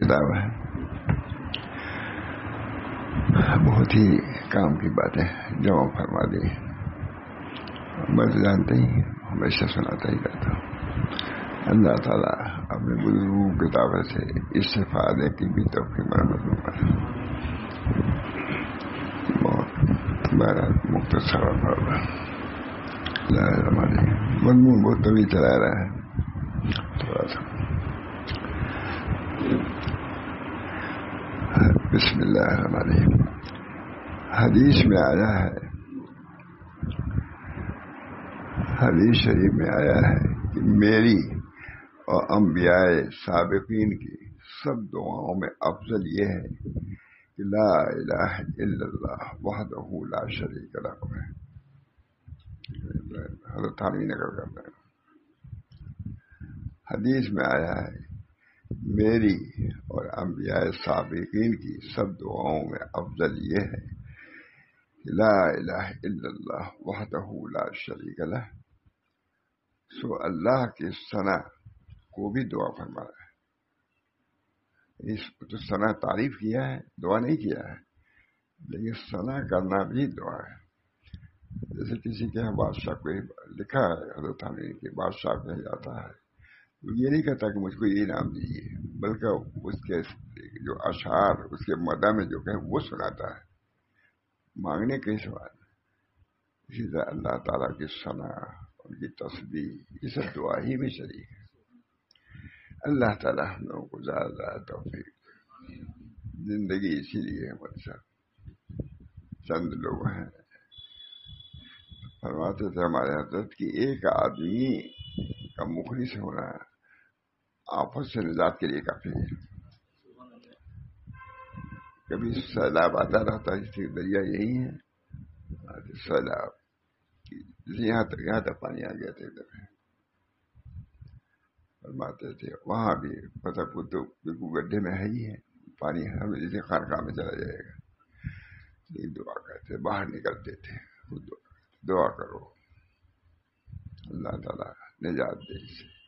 किताब है। बहुत ही काम की बातें जमा फरमा दी मैं तो जानते ही हमेशा सुनाता ही रहता हूँ। अल्लाह ताला अपने बुज़ुर्गों किताबों से इससे फ़ायदे की भी तो मरम्मत बहुत मेरा मुक्त सरल मजमून बहुत तभी चला रहा है। थोड़ा सा। बिस्मिल्लाह हदीस में आया है। हदीस शरीफ में आया है कि मेरी और अम्बियाए सबकीन की सब दुआओं में अफजल ये है कि ला वहदहू ला शरीक है। हज़रत थानवी नकल करते हैं हदीस में आया है मेरी और अम्बियाए सबकीन की सब दुआओं में अफजल ये है ला इलाह इल्लल्लाह वहदहू ला शरीक सो अल्लाह की सना को भी दुआ फरमाया है। इस तो सना तारीफ़ किया है, दुआ नहीं किया है, लेकिन सना करना भी दुआ है। जैसे किसी के यहाँ बादशाह को लिखा है, हज़रत के बादशाह कह जाता है ये नहीं कहता कि मुझको ये नाम दीजिए, बल्कि उसके जो अशार, उसके मदा में जो कहे, वो सुनाता है। मांगने के सवाल। इसी तरह अल्लाह ताला की सना, उनकी तस्वीर ये सब दुआ ही में शरीक है। अल्लाह ताला हम लोगों को ज़्यादा ज़्यादा तोफीक ज़िंदगी इसीलिए हमारे साथ। चंद लोग हैं। फरमाते थे हमारे हज़रत की एक आदमी का मुखलिस होना आफत से निजात के लिए काफ़ी है। कभी सैलाब आता रहता है, इसलिए दरिया यही है। सैलाब यहाँ तक यहाँ तक पानी आ गया था इधर फरमाते थे, वहाँ भी पता को तो बिल्कुल गड्ढे में है ही है। पानी हम जैसे खानका में चला जाएगा। ये दुआ करते, बाहर निकलते थे दुआ करो। अल्लाह ताला निजात दे इसे।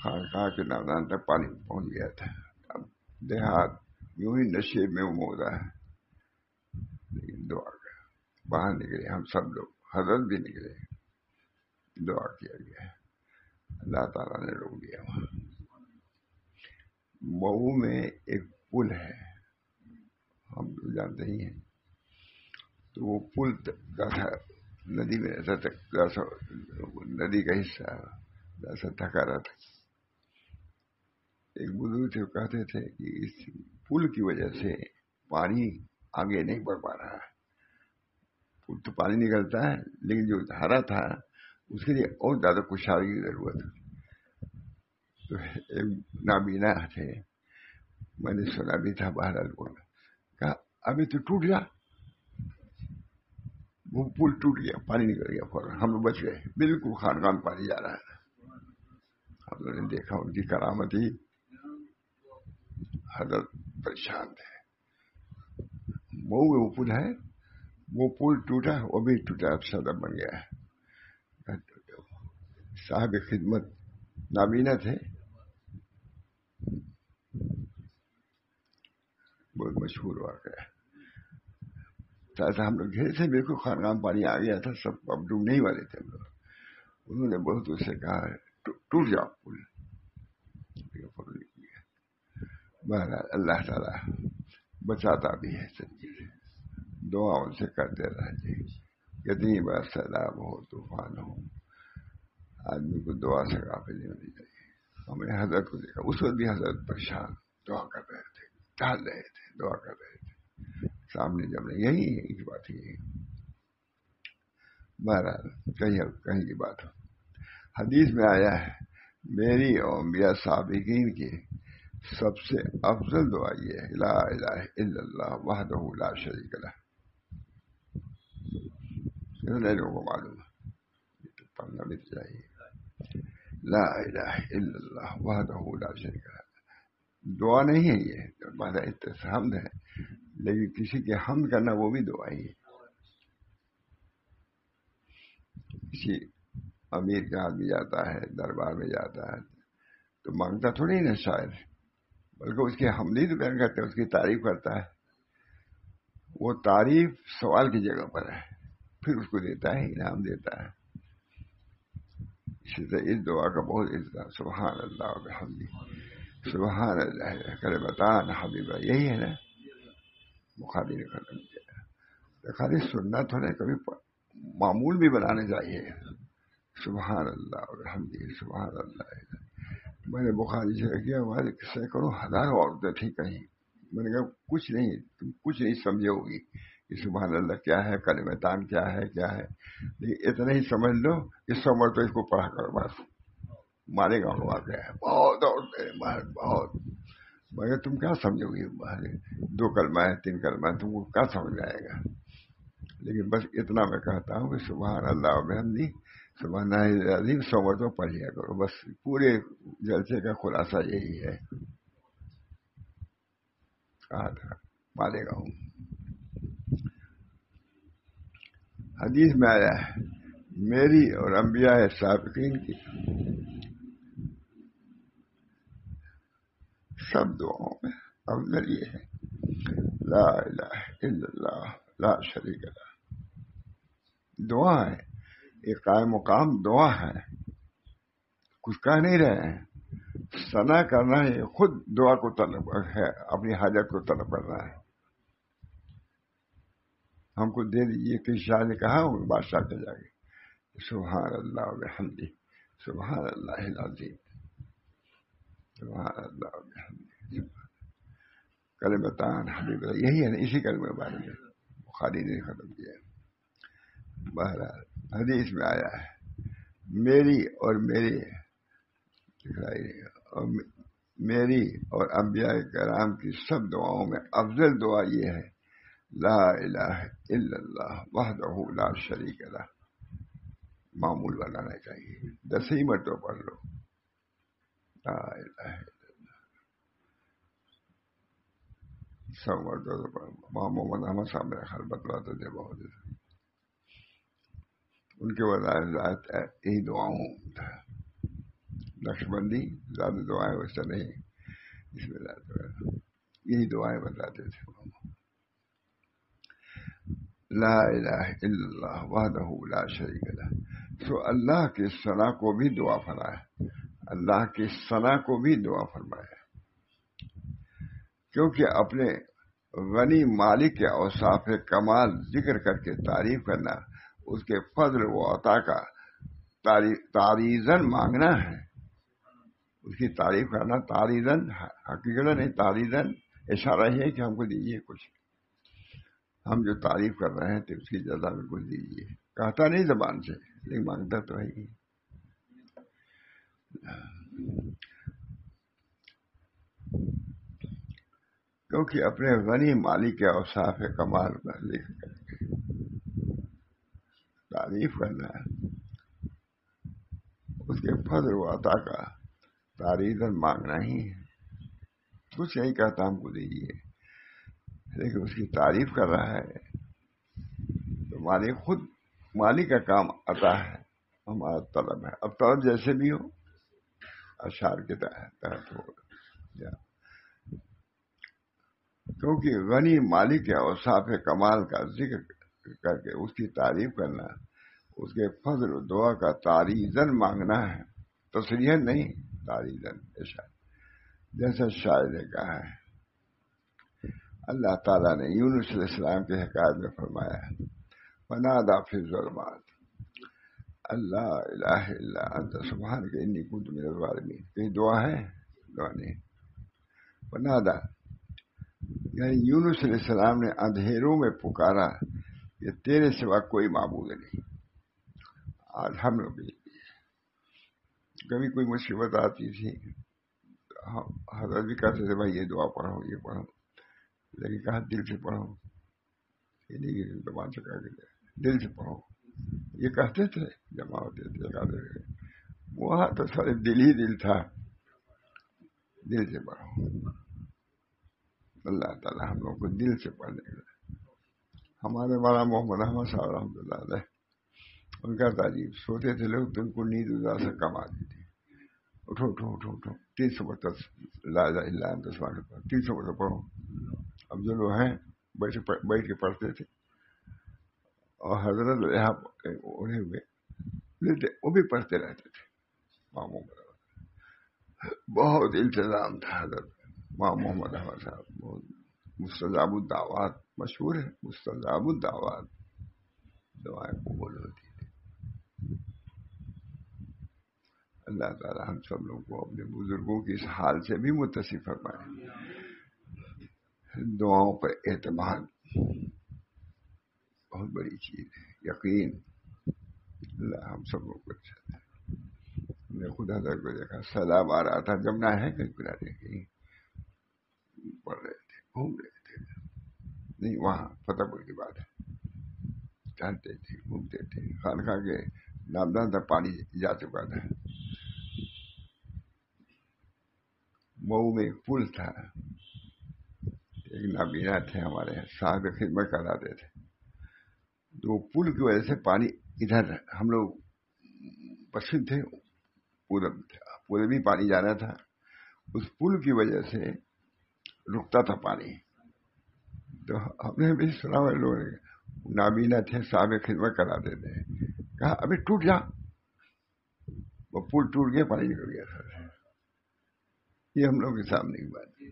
खानका के नादान तक पानी पहुँच गया था। अब देहात यूँ ही नशे में उमोदा है लेकिन दुआ कर, बाहर निकले। हम सब लोग, हज़रत भी निकले। दुआ किया गया। अल्लाह ताला ने रोक दिया वहाँ। मऊ में एक पुल है। हम तो जानते ही हैं। तो वो पुल था नदी में ऐसा नदी का हिस्सा जैसा थका रहा था। एक बुज़ुर्ग थे कहते थे कि इस पुल की वजह से पानी आगे नहीं बढ़ पा रहा पुल तो पानी निकलता है, लेकिन जो धारा था, उसके लिए और ज़्यादा खुशहाली की ज़रूरत तो एक नाबीना थे, मैंने सुना भी था बाहर बोल कहा, अभी तो टूट गया। वो पुल टूट गया, पानी निकल गया फ़ौरन। हम लोग बच गए। बिल्कुल खान खान पानी जा रहा है। हम लोगों ने देखा उनकी करामती। हज़रत परेशान थे मऊ वो पुल है, वो पुल टूटा, वो भी टूटा, अब सदर बन गया है। साहब खिदमत नाबीना थे। बहुत मशहूर वाक़ था हम लोग घेरे थे, बिल्कुल खानगाम पानी आ गया था, सब अब डूबने ही वाले थे हम लोग। उन्होंने बहुत उससे कहा टूट जाओ पुल। बहरहाल अल्लाह ताला बचाता भी है सच्ची से दुआ उनसे करते रहे कितनी बार सैलाब हो, तूफ़ान हो, आदमी को दुआ से काफिल नहीं होनी चाहिए। हमने हज़रत को देखा, उस वक्त भी हज़रत परेशान, दुआ कर रहे थे टहल रहे थे, दुआ कर रहे थे। सामने जब यही एक बात ही बहरहाल कहीं कहीं की बात हो। हदीस में आया है, मेरी और मियाँ साबिकीन की सबसे अफजल दुआ ये है, ला इलाह वहदहू ला शरीक लह। लोगों को मालूम है। तो पढ़ना भी चाहिए ला इलाह इल्लल्लाह, वहदहू ला शरीक लह। दुआ नहीं है ये हमारा इतहमद है, लेकिन किसी के हम करना वो भी दुआ ही है। किसी अमीर का आदमी जाता है, दरबार में जाता है तो माँगता थोड़ी ना शायर बल्कि उसकी हमदीद बयान करता है उसकी तारीफ़ करता है। वो तारीफ़ सवाल की जगह पर है, फिर उसको देता है, इनाम देता है। इसी तरह इस दुआ का बहुत इज़्ज़त सुबहान अल्लाह हमदी सुबहान अल्लाह करे बता हबीबा, यही है ना? ने खत्म किया खाली सुनना तो नहीं कभी मामूल भी बनाने चाहिए। सुबहान अल्लाह और हमदी सुबहान अल्लाह मैंने बुखारी से किया हमारे सैकड़ों हज़ारों औरतें थी कहीं मैंने कहा, कुछ नहीं, तुम कुछ नहीं समझोगी। कि सुबह अल्लाह क्या है कल कलमतान क्या है क्या है? लेकिन इतना ही समझ लो कि समझ तो इसको पढ़ा करो बस मारेगा हुआ क्या है। बहुत औरतें बहुत। मगर तुम क्या समझोगी दो कलमा है, तीन कलमा है, तुमको क्या समझ आएगा? लेकिन बस इतना मैं कहता हूँ कि सुबह अल्लाह बेहमदी सुबह अजीम सौ मरतबा पढ़ लिया करो बस पूरे जलसे का खुलासा यही है कहा था मालेगा हूँ हदीस में आया है मेरी और अंबिया है साबिकीन की सब दुआओं में अफजल ये है ला इल्लल्लाह ला शरीक ला दुआ है ये काय मुकाम दुआ है। कुछ कह नहीं रहे हैं। सना करना है खुद दुआ को तलब है, अपनी हाजत को तलब करना है। हमको दे दीजिए, किस शाह ने कहा बादशाह के जाके सुबहान अल्लाह हमदी सुबहान अल्लाह अजीम सुबहान अल्लाह कल बतान हबीब यही है ना, इसी कलमे बारे में। बुखारी ने खत्म किया। बहरहाल। हदीस में आया है मेरी और मेरे और मेरी और अम्बिया कराम की सब दुआओं में अफजल दुआ ये है, ला इल्लल्लाह ला शरीक ला। मामूल बनाना चाहिए। दस ही मरतों पढ़ लो। ला सब मरतों तो पढ़ मोहम्मद अहमद साहब मेरा ख्याल बतलाते थे बहुत। उनके वजायत यही दुआओं नक्शबंदी ज़्यादा दुआएँ वैसा नहीं इसमें यही दुआएँ बताते थे ला शरीक तो अल्लाह के सना को भी दुआ फरमाया अल्लाह के सना को भी दुआ फरमाया क्योंकि अपने गनी मालिक के औसाफ कमाल ज़िक्र करके तारीफ़ करना उसके फजल व अता का तारी, तारीजन मांगना है। उसकी तारीफ़ करना तारीजन हकीकत नहीं तारीजन इशारा ही है कि हमको दीजिए कुछ। हम जो तारीफ़ कर रहे हैं तो उसकी जजा में कुछ दीजिए। कहता नहीं जबान से लेकिन माँगता तो है क्योंकि अपने गनी मालिक के अवसाफ कमाल पर लिख तारीफ़ करना है। उसके फजल वाता का तारीफन मांगना ही है। कुछ नहीं कहता हमको दीजिए लेकिन उसकी तारीफ़ कर रहा है। तो मालिक खुद, मालिक का काम आता है। हमारा तलब है। अब तलब जैसे भी हो अशार के तहत हो क्योंकि गनी मालिक के औसाफ कमाल का ज़िक्र करके उसकी तारीफ़ करना उसके फजल दुआ का तारीजन मांगना है। तस्रीहन नहीं, तारीजन ऐसा जैसा शायर ने कहा है। अल्लाह ताला ने यूनुस के हकायत में फरमाया फनादा फिजुलमात अल्लाह इलाहा अंत सुबहान के इन्नी कुंत मेरे वालमीन कहीं दुआ है? दुआ नहीं। फनादा यानी यूनुस ने अंधेरों में पुकारा, ये तेरे सिवा कोई माबूद नहीं। आज हम लोग भी कभी कोई मुसीबत आती थी हज़रत भी कहते थे, भाई, ये दुआ पढ़ो, ये पढ़ो। लेकिन कहा, दिल से पढ़ो। ये नहीं जबान से कह दिल से पढ़ो। ये कहते थे जमा होते थे कहते थे, वहाँ तो सारे दिल ही दिल था। दिल से पढ़ो। अल्लाह ताला हम लोग को दिल से पढ़ने हमारे वाला मोहम्मद अहमद साहब रहमत उनका ताजीब सोते थे लोग तो उनको नींद उदास कम आती थी। उठो उठो उठो उठो। तीन सौ बत्तर लाजा दस बार तीन सौ बत्तर पढ़ो। अब जो लोग हैं, बैठ बैठ के पढ़ते थे। और हज़रत यहाँ उन्हें हुए लेते, वो भी पढ़ते रहते थे मामू बहुत इंतज़ाम था हज़रत। माँ मोहम्मद अहमद साहब, बहुत मुस्तजाबुद्दावात, मशहूर है, मुस्तजाबुद्दावात। दवाएँ कबूल होती थी अल्लाह ताला हम सब लोगों को अपने बुज़ुर्गों की इस हाल से भी मुतसी फरमाए। दुआओं पर एतमाद बहुत बड़ी चीज़ है, यकीन। अल्लाह हम सब लोग को अच्छा हमने खुदा दर को देखा सलाम आ रहा था जमुना है कहीं किनारे कहीं पढ़ रहे थे, घूम रहे थे। नहीं, वहाँ फतेहपुर की बात है। टहलते थे, घूमते थे। खानखा के नामदान तक पानी जा चुका था। मऊ में एक पुल था एक नाबीना थे हमारे यहाँ साहब खिदमत कराते थे तो पुल की वजह से पानी इधर हम लोग पश्चिम थे, पूरब पूरब ही पानी जाना था। उस पुल की वजह से रुकता था पानी। तो हमने भी सुना हुआ लोगों ने नाबीना थे साहब खिदमत कराते थे कहा, अभी टूट जा। वो पुल टूट गया, पानी निकल गया सर ये हम लोग के सामने की बात है।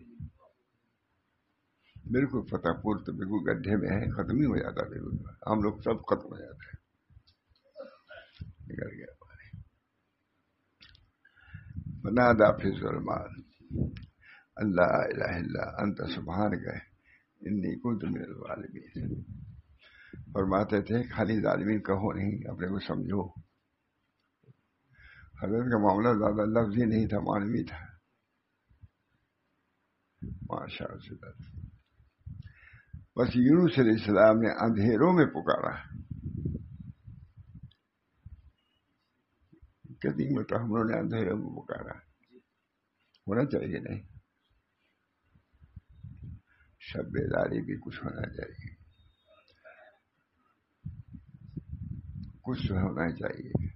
बिल्कुल फतेहपुर तो बिल्कुल गड्ढे में है, खत्म ही हो जाता बिल्कुल। हम लोग सब खत्म हो जाते हैं। निकल गया पानी बनादा फिजलमान अल्लाह अंत सुबहान गए इन्नी कुंत मिनल वालमीन। फरमाते थे, खाली जालिमीन कहो नहीं, अपने को समझो। हज़रत का मामला ज़्यादा लफ्ज ही नहीं था मानवी था। माशा बस यूनुस इस्लाम ने अंधेरों में पुकारा। कितनी मतलब हम लोगों ने अंधेरों में पुकारा। होना चाहिए नहीं। सब बेदारी भी कुछ होना चाहिए। कुछ होना चाहिए।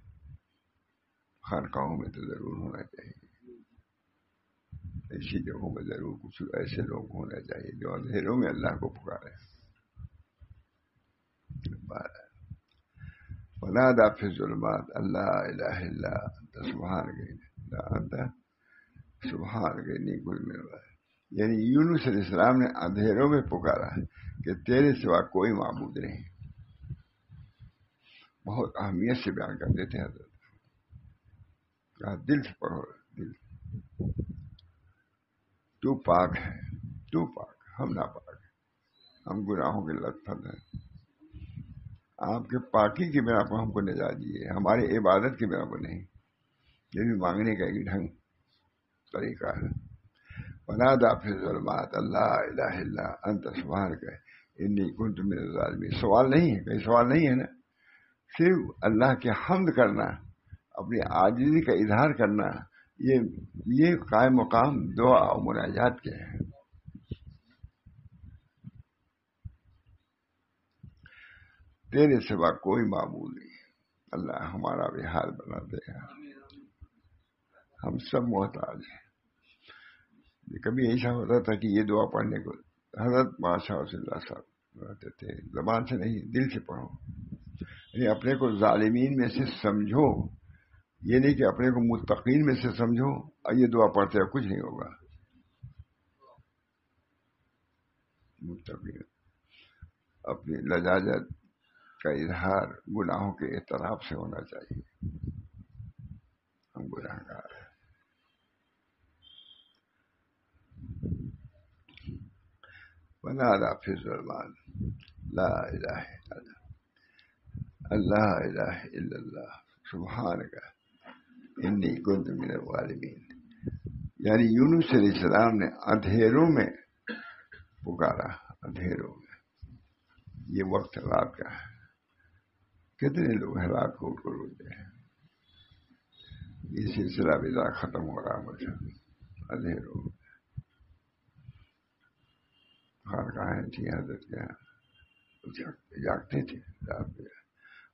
खानकाहों में तो ज़रूर होना चाहिए। ऐसी जगहों में ज़रूर कुछ ऐसे लोग होना चाहिए जो अंधेरों में अल्लाह को पुकारे वनादा फिजुलमात अल्लाह सुबहान गई सुबहान गई निकुल मिलवा यानी यूनुस इस्लाम ने अंधेरों में पुकारा कि तेरे सिवा कोई माबूद नहीं बहुत अहमियत से बयान करते थे हज़रत कहा दिल से पढ़ो दिल तू पाक है, तू पाक हम ना पाक हम गुनाहों के लथपथ हैं। आपके पाकी की बिना पर हमको निजात दिए हमारे इबादत की बिना पर नहीं। ये भी मांगने का एक ढंग, तरीका है। वनादा फिजलमात अल्लाह अंत सुबहान का इन्नी कुंत में सवाल नहीं है, कहीं सवाल नहीं है ना। सिर्फ़ अल्लाह के हमद करना, अपनी आजिजी का इजहार करना ये ये काय मकाम दुआ और मुनाजात के हैं। तेरे सिवा कोई मामूल नहीं। अल्लाह हमारा भी हाल बना देगा हम सब मोहताज हैं। कभी ऐसा होता था कि ये दुआ पढ़ने को हज़रत बादशाह साहब कहते थे। जबान से नहीं, दिल से पढ़ो। अपने को जालिमीन में से समझो। ये नहीं कि अपने को मुतकीन में से समझो, और ये दुआ पढ़ते हो, कुछ नहीं होगा। अपनी लजाजत का इजहार गुनाहों के एतराफ से होना चाहिए। हम गुनाहगार हैं। फिर फिजलमान ला अल्लाह सुभान का इन्नी कुंत मिन वालमीन यानी यूनुस सलाम ने अंधेरों में पुकारा, अंधेरों में। ये वक्त रात का है? कितने लोग हैं रात को उठ कर रोते हैं? ये सिलसिला विदा खत्म हो रहा मुझे। अंधेरों में। खान थी हज़रत के यहाँ जागते थे, रात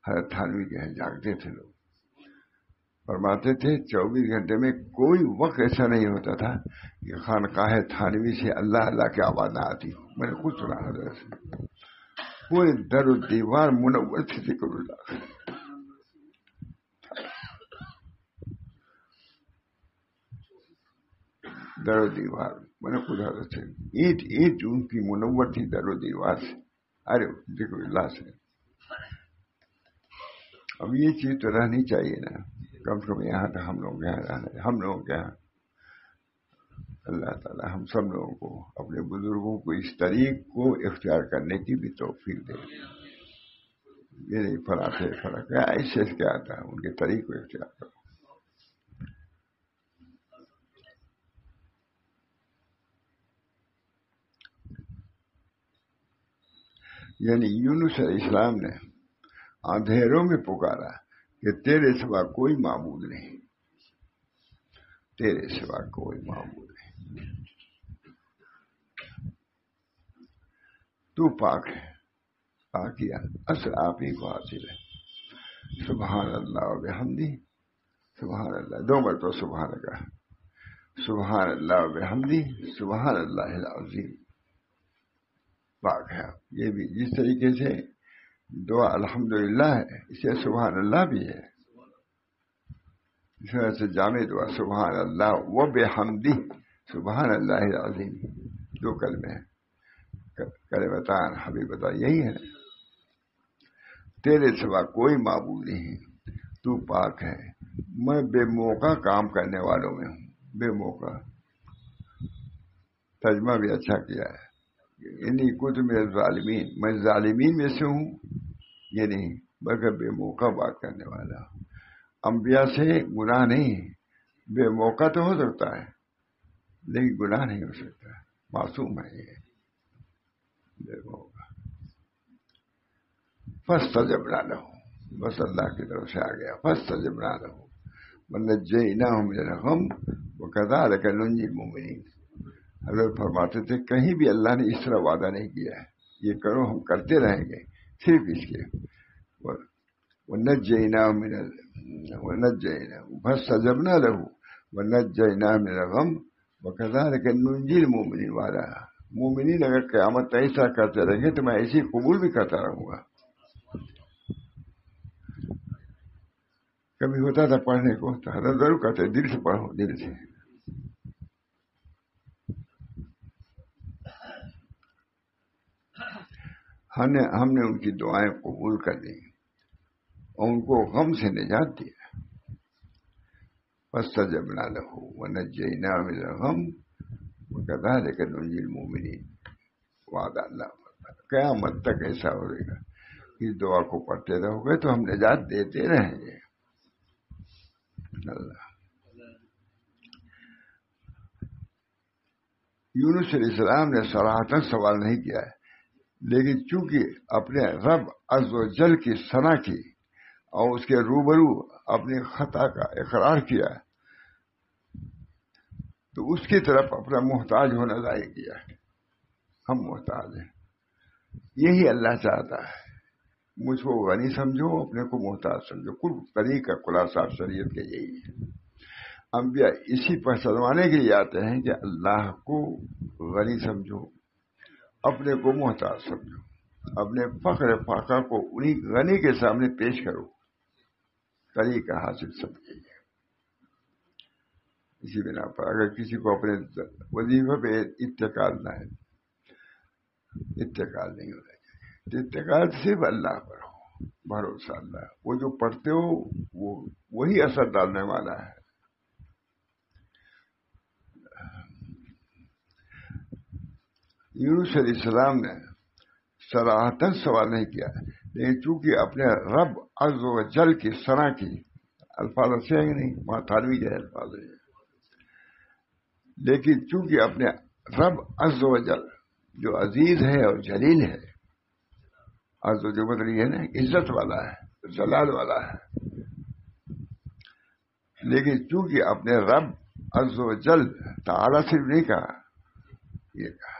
हज़रत थानवी के यहाँ जागते थे लोग। फरमाते थे, चौबीस घंटे में कोई वक्त ऐसा नहीं होता था कि खान काहे थानवी से अल्लाह अल्लाह की आवाज़ ना आती हो। मैंने कुछ सुना हज़रत से। पूरे दर दीवार मुनवर थे ज़िक्र दरो दीवार मैंने खुद हज़रत से। ईट ईट उनकी मुनवर थी दर दीवार से। अरे, ज़िक्र से अब ये चीज़ तो रहनी चाहिए ना। कम से कम यहाँ तो हम लोग यहाँ रहना हम लोगों के यहाँ अल्लाह ताला हम सब लोगों को अपने बुज़ुर्गों को इस तरीक को इख्तियार करने की भी तोफीक दे। ये नहीं, फला से फ़र्क है ऐसे क्या आता है, उनके तरीक को इख्तियार करो। यानी यूनुस इस्लाम ने अंधेरों में पुकारा। कि तेरे सिवा कोई मामूद नहीं। तेरे सिवा कोई मामूद नहीं। तू पाक है। पाकिया असल आप ही को हासिल है। सुबहान अल्लाह हमदी सुबहान अल्लाह दो बार तो सुबहान का सुबहान अल्लाह हमदी सुबहान अल्लाह अजीम। पाक है ये भी जिस तरीके से दुआ अल्हम्दुलिल्लाह है। इसे सुबहान अल्लाह भी है। इस तरह से जामे दुआ सुबहान अल्लाह व बेहमदी सुबहान अल्लाह अजीम, दो कल में करे बतान हमें बता यही है। तेरे सिवा कोई माबूद नहीं। तू पाक है। मैं बेमौका काम करने वालों में हूँ। बेमौका। तजमा भी अच्छा किया है। इन्हीं कुछ मेरे जालिमीन मैं जालिमीन में से हूँ। ये नहीं बल्कि बेमौका बात करने वाला। अंबिया से गुनाह नहीं बेमौका तो हो सकता है, लेकिन गुनाह नहीं हो सकता। मासूम है ये। बेमौका। फ़र्स्ट जब ना लो, बस अल्लाह की तरफ़ से आ गया। फ़र्स्ट जब ना लो मतलब जय ना हो मेरा हम वो कदा लेकिन लुंजी मुमिनी हज़रत फरमाते थे, कहीं भी अल्लाह ने इस तरह वादा नहीं किया है। ये करो, हम करते रहेंगे। सिर्फ़ इसके वनज्जैना मिन वनज्जैना बस सजबना लहू वनज्जैना मिन गम वकदालिक नुंजिल मोमिन वाला मोमिन अगर क्यामत ऐसा करते रहेंगे तो मैं ऐसी कबूल भी करता रहूँगा कभी होता था पढ़ने को तो हज़रत ज़रूर कहते दिल से पढ़ो दिल से हमने हमने उनकी दुआएँ कबूल कर ली और उनको गम से निजात दिया। बस सजबना लहू व नजैना मिल गम कदा लेकिन उनजिल मोमिनी वादा अल्लाह क्या मत तक ऐसा हो रहेगा इस दुआ को पढ़ते रहोगे तो हम निजात देते रहेंगे। अल्लाह। यूनुस इस्लाम ने सराहतन सवाल नहीं किया है। लेकिन चूँकि अपने रब अजल की सना की और उसके रूबरू अपनी खता का इकरार किया तो उसकी तरफ़ अपना मोहताज होना जाए किया। हम मोहताज हैं। यही अल्लाह चाहता है। मुझको गनी समझो, अपने को मोहताज समझो। कुल तरीका खुलासा शरीयत के यही है। अम्बिया इसी पर सदवाने के लिए आते हैं कि अल्लाह को गनी समझो। अपने को मोहताज समझो। अपने फख्र फाका को उन्हीं गनी के सामने पेश करो। तरीका हासिल समझिए इसी बिना पर अगर किसी को अपने वजीफे पे इतकाल ना है इतकाल नहीं होना चाहिए। इतकाल सिर्फ़ अल्लाह पर हो, भरोसा अल्लाह। वो जो पढ़ते हो, वो, वही असर डालने वाला है। यूनुस सलाम ने सराहतन सवाल नहीं किया। लेकिन चूँकि अपने रब अज जल की सना की अल्फाज अच्छे हैं नहीं? वहाँ थानवी के अल्फाज है। लेकिन चूँकि अपने रब अज जल जो अज़ीज़ है और जलील है अज जो मतलब है ना, इज़्ज़त वाला है, जलाल वाला है। लेकिन चूँकि अपने रब अज जल, ताला सिर्फ़ नहीं कहा, ये कहा।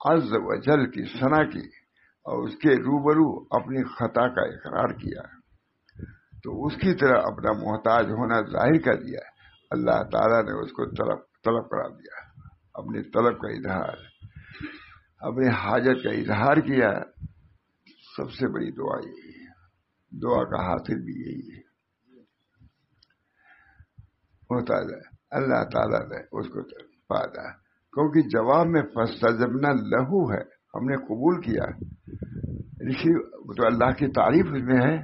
अज वजल की सना की और उसके रूबरू अपनी खता का इकरार किया। तो उसकी तरह अपना मोहताज होना ज़ाहिर कर दिया। अल्लाह ताला ने उसको तलब तलब करा दिया। अपनी तलब का इजहार, अपनी हाजत का इजहार किया। सबसे बड़ी दुआ यही है। दुआ का हासिल भी यही है। होता है अल्लाह ताला ने उसको पादा। क्योंकि जवाब में फसजबना लहू है, हमने कबूल किया ऋषि तो अल्लाह की तारीफ़ में है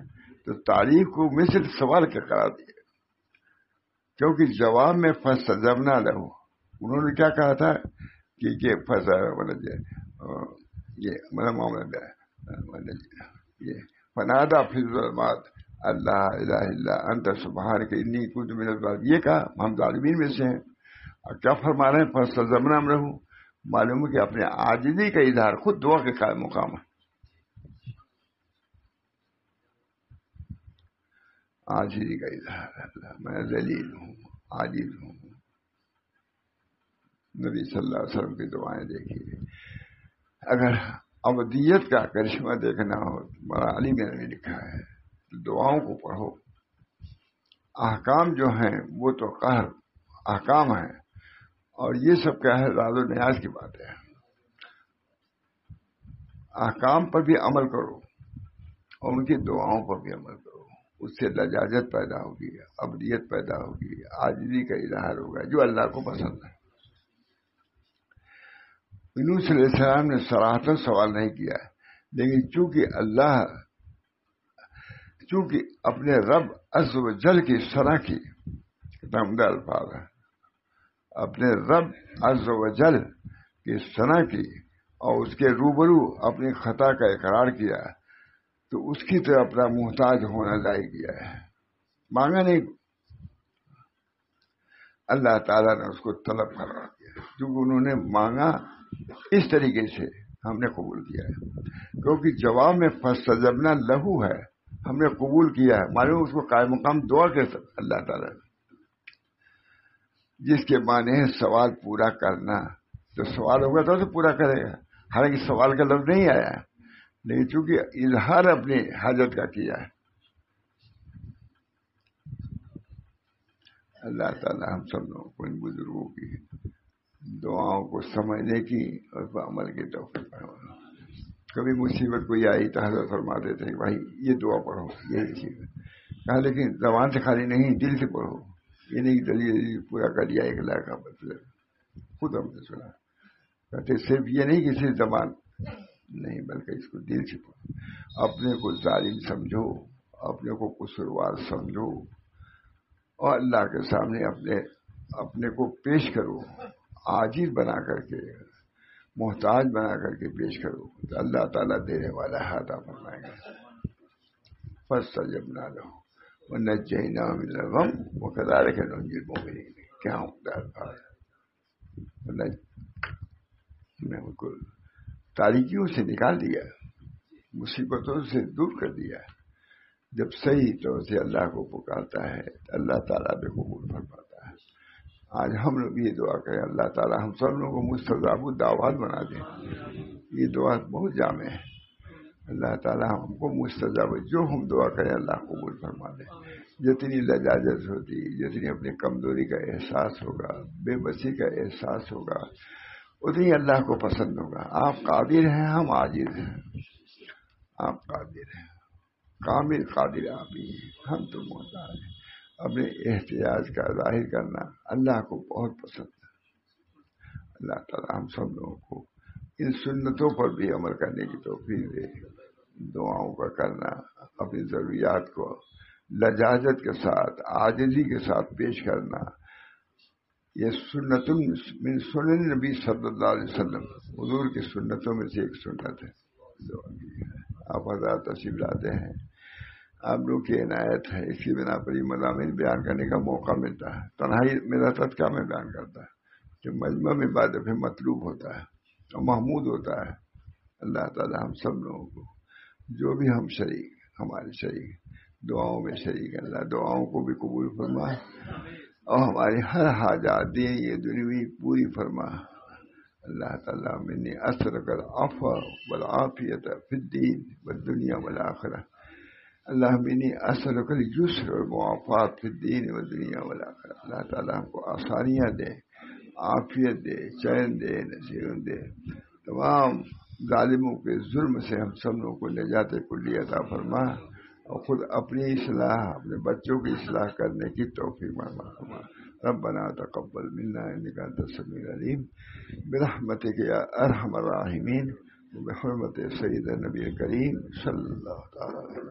तो तारीफ़ को मिसल सवाल के करा दिया। क्योंकि जवाब में फसजबना लहू, उन्होंने क्या कहा था कि ये फसा मतलब ये मतलब मामला ये फनादा फिजलमात अल्लाह अंत सुबहान के इन्नी कुछ मिनट ये कहा, हम जालमीन में से हैं। और क्या फरमा रहे हैं फ़र्स्ट जमना में रहूँ, मालूम है कि अपने आजिदी का इजहार खुद दुआ के काय मुकाम है। आजिदी का इजहार अल्लाह। मैं जलील हूँ आजिज हूँ। नबी वसल्लम की दुआएँ देखिए अगर अवदियत का करिश्मा देखना हो बड़ा अली में भी लिखा है तो दुआओं को पढ़ो। अहकाम जो हैं, वो तो कहर, अहकाम है। और ये सब क्या है? राजो न्याज की बात है। अहकाम पर भी अमल करो और उनकी दुआओं पर भी अमल करो। उससे लजाजत पैदा होगी अबदियत पैदा होगी आजदी का इजहार होगा, जो अल्लाह को पसंद है। यूनुस सलाम ने सराहतन सवाल नहीं किया, लेकिन चूँकि अल्लाह, चूँकि अपने रब अजब जल की सरा की अल्फाज है। अपने रब अजब जल की सना की और उसके रूबरू अपनी खता का इकरार किया तो उसकी तरह अपना मुहताज होना ज़ाहिर किया है। मांगा नहीं। अल्लाह ताला ने उसको तलब करा दिया। क्योंकि उन्होंने मांगा, इस तरीके से हमने कबूल किया है। क्योंकि जवाब में, फसजबना लहू है, हमने कबूल किया है। मालूम उसको काय मुकाम दुआ के अल्लाह ताला जिसके माने सवाल पूरा करना। तो सवाल होगा तो, तो पूरा करेगा। हालाँकि सवाल का लफ्ज नहीं आया लेकिन चूँकि इजहार अपनी हाजत का किया है। अल्लाह ताला हम सब लोगों को इन बुज़ुर्गों की दुआओं को समझने की और अमल की तोफीक कभी मुसीबत कोई आई तो हज़रत फरमाते थे भाई ये दुआ पढ़ो ये लिखिए। कहा लेकिन जबान से खाली नहीं दिल से पढ़ो। ये नहीं दलील पूरा कर दिया, एक लाख का मतलब खुद हमने सुना। कहते, सिर्फ़ ये नहीं कि सिर्फ़ जबान। नहीं, बल्कि इसको दिल से पढ़ो। अपने को जालिम समझो, अपने को कसूरवार समझो, और अल्लाह के सामने अपने अपने को पेश करो। आजिज बना करके, मोहताज बना करके पेश करो। तो अल्लाह ताला देने वाला हाथ आप फ़र्स्ट सजब ना लो वो न चैना मोमिन क्या उनको तारीखियों से निकाल दिया मुसीबतों से दूर कर दिया जब सही तौर से अल्लाह को पुकारता है अल्लाह ताला भी कबूल फरमाता है आज हम लोग ये दुआ करें अल्लाह ताला हम सब लोगों को मुस्तजाबु दावात बना दें ये दुआ बहुत जामे है अल्लाह ताला हमको मुस्तजाब जो हम दुआ करें अल्लाह कबूल फरमा दे जितनी लजाजत होती जितनी अपनी कमज़ोरी का एहसास होगा बेबसी का एहसास होगा उतनी अल्लाह को पसंद होगा। आप कादिर हैं हम आजिर हैं। आप कादिर हैं। कामिल कादिर आप ही हैं। हम तो मोहताज हैं। अपने एहतियाज का ज़ाहिर करना अल्लाह को बहुत पसंद है। अल्लाह ताला हम सब लोगों को इन सुन्नतों पर भी अमल करने की तोफीक दे। दुआओं का करना, अपनी ज़रूरियात को लजाजत के साथ, आजिजी के साथ पेश करना। ये सुन्नतुम मिन सुनन नबी सल्लल्लाहु अलैहि वसल्लम, हुजूर की सुन्नतों में से एक सुन्नत है। आप हजरात तशीफ लाते हैं। आप लोग की इनायत है, इसकी बिना पर मजामी बयान करने का मौका मिलता है। तनहाई मेरा क्या में बयान करता है। कि मजमा में बाद फिर मतलूब होता है। और महमूद होता है। अल्लाह ताला हम सब लोगों को, जो भी हम शरीक हमारे शरीक दुआओं में शरीक अल्लाह दुआओं को भी कबूल फरमा। और हमारी हर हाजात दी ये दुनिया पूरी फरमा। अल्लाह ताला मैंने असर कर आफा बल आफियत फिद्दीन व दुनिया वल आखिरत। अल्लाह मिनी असल कल युसर और मुआफ़ात फिर दीन व दुनिया वाला कर अल्लाह ताला हमको आसानियाँ दे। आफियत दे, चैन दे, नसीहत दे। तमाम जालिमों के जुल्म से हम सब लोगों को निजात कुल्ली अता फरमा। और ख़ुद अपनी इसलाह, अपने बच्चों की इसलाह करने की तोफ़ी फरमा रब्बना तकब्बल मिन्ना इन्नका अंतस समीउल अलीम। बिरहमतिक या अरहमर राहिमीन। बहरमत सैयद नबी करीम अलैहि